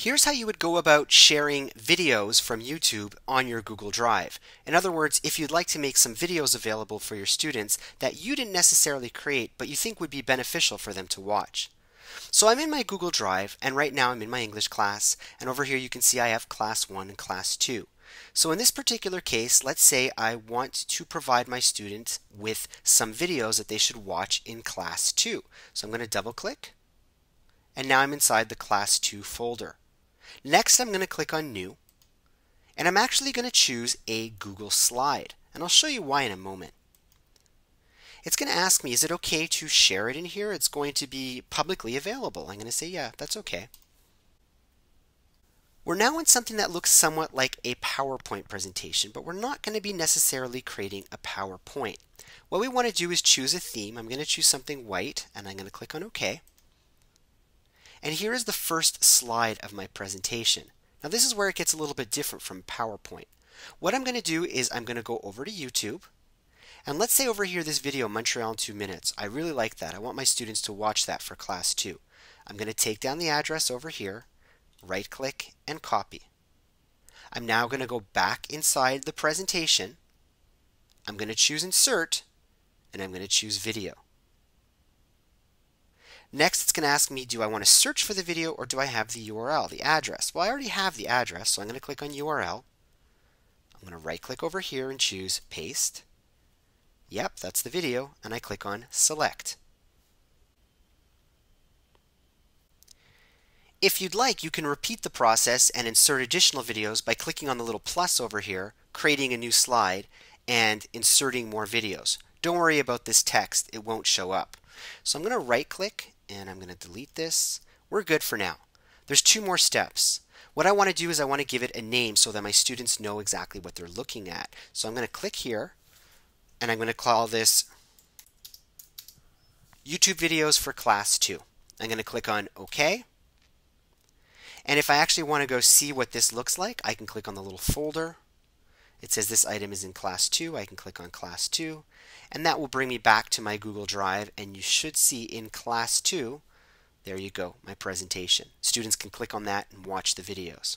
Here's how you would go about sharing videos from YouTube on your Google Drive. In other words, if you'd like to make some videos available for your students that you didn't necessarily create but you think would be beneficial for them to watch. So I'm in my Google Drive and right now I'm in my English class and over here you can see I have class 1 and class 2. So in this particular case, let's say I want to provide my students with some videos that they should watch in class 2. So I'm going to double click and now I'm inside the class 2 folder. Next, I'm going to click on New, and I'm actually going to choose a Google slide, and I'll show you why in a moment. It's going to ask me, is it okay to share it in here? It's going to be publicly available. I'm going to say, yeah, that's okay. We're now in something that looks somewhat like a PowerPoint presentation, but we're not going to be necessarily creating a PowerPoint. What we want to do is choose a theme. I'm going to choose something white, and I'm going to click on OK. And here is the first slide of my presentation. Now this is where it gets a little bit different from PowerPoint. What I'm going to do is I'm going to go over to YouTube. And let's say over here this video, Montreal in 2 minutes. I really like that. I want my students to watch that for class 2. I'm going to take down the address over here, right click and copy. I'm now going to go back inside the presentation. I'm going to choose insert and I'm going to choose video. Next, it's going to ask me, do I want to search for the video or do I have the URL, the address? Well, I already have the address, so I'm going to click on URL. I'm going to right click over here and choose paste. Yep, that's the video, and I click on select. If you'd like, you can repeat the process and insert additional videos by clicking on the little plus over here, creating a new slide, and inserting more videos. Don't worry about this text, it won't show up. So I'm going to right click and I'm going to delete this. We're good for now. There's two more steps. What I want to do is I want to give it a name so that my students know exactly what they're looking at. So I'm going to click here and I'm going to call this YouTube videos for class 2. I'm going to click on OK. And if I actually want to go see what this looks like, I can click on the little folder. It says this item is in class 2. I can click on class 2 and that will bring me back to my Google Drive and you should see in class 2 there you go my presentation students can click on that and watch the videos